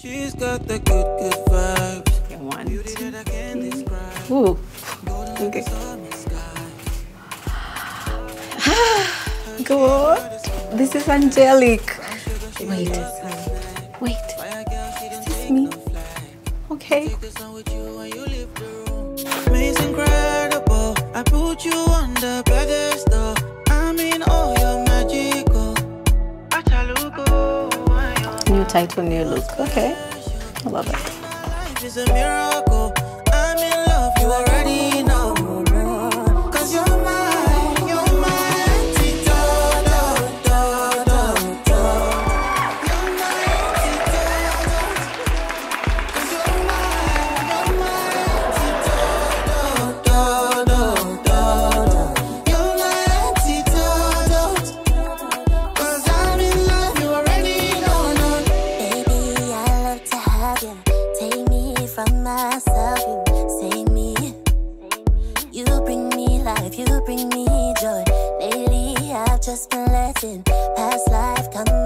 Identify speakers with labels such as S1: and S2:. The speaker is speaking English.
S1: She's got the good, good vibes.
S2: Okay, one,
S1: Beauty that I can't describe.
S2: Ooh. Okay.
S1: sky.
S2: This is angelic. Wait. Wait. Is this me? Okay.
S1: Focus
S2: title, new look. Okay. I love it.
S3: Take me from myself, you save me. You bring me life, you bring me joy. Lately, I've just been letting past life come